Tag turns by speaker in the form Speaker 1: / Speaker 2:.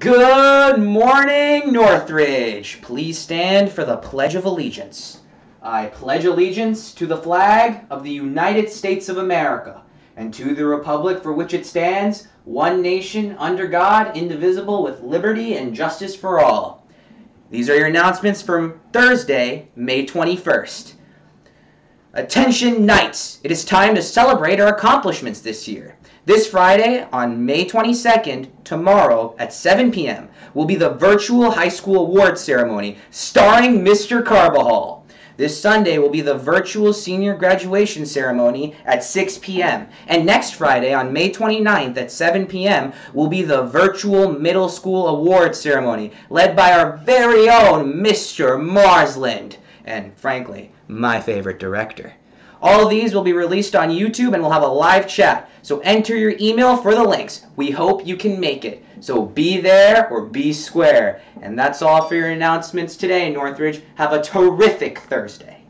Speaker 1: Good morning, Northridge. Please stand for the Pledge of Allegiance. I pledge allegiance to the flag of the United States of America and to the republic for which it stands, one nation, under God, indivisible, with liberty and justice for all. These are your announcements from Thursday, May 21st. Attention Knights! It is time to celebrate our accomplishments this year. This Friday, on May 22nd, tomorrow at 7 p.m., will be the virtual high school awards ceremony starring Mr. Carbajal. This Sunday will be the virtual senior graduation ceremony at 6 p.m. And next Friday, on May 29th at 7 p.m., will be the virtual middle school award ceremony led by our very own Mr. Marsland. And frankly, my favorite director. All of these will be released on YouTube and we'll have a live chat. So enter your email for the links. We hope you can make it. So be there or be square. And that's all for your announcements today, Northridge. Have a terrific Thursday.